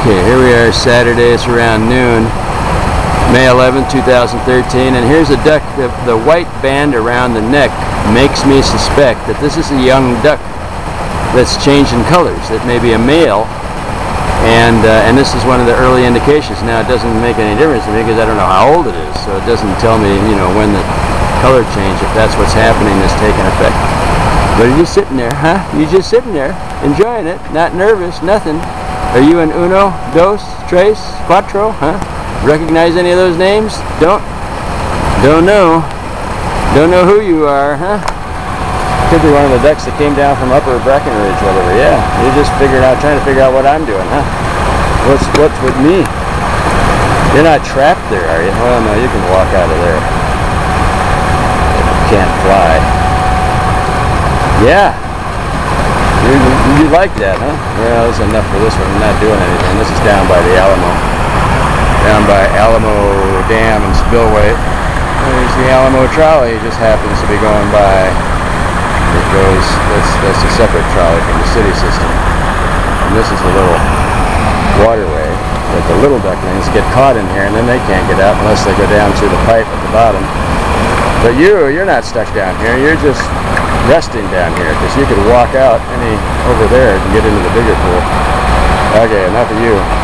Okay, here we are Saturday, it's around noon, May 11, 2013, and here's a duck, the, the white band around the neck makes me suspect that this is a young duck that's changing colors. It may be a male, and uh, and this is one of the early indications. Now it doesn't make any difference to me because I don't know how old it is, so it doesn't tell me, you know, when the color change, if that's what's happening, is taking effect. But you're just sitting there, huh? You're just sitting there, enjoying it, not nervous, nothing. Are you an uno, dos, tres, cuatro, huh? Recognize any of those names? Don't? Don't know. Don't know who you are, huh? Could be one of the ducks that came down from Upper Brackenridge, whatever. Yeah, you're just figuring out, trying to figure out what I'm doing, huh? What's what's with me? You're not trapped there, are you? Well, no, you can walk out of there. Can't fly. Yeah. You, like that, huh? Well, that's enough for this one. I'm not doing anything. This is down by the Alamo. Down by Alamo Dam and Spillway. There's the Alamo trolley. It just happens to be going by. It goes, that's, that's a separate trolley from the city system. And this is a little waterway that the little ducklings get caught in here and then they can't get out unless they go down through the pipe at the bottom. But you, you're not stuck down here. You're just resting down here because you could walk out any over there and get into the bigger pool. Okay, enough of you.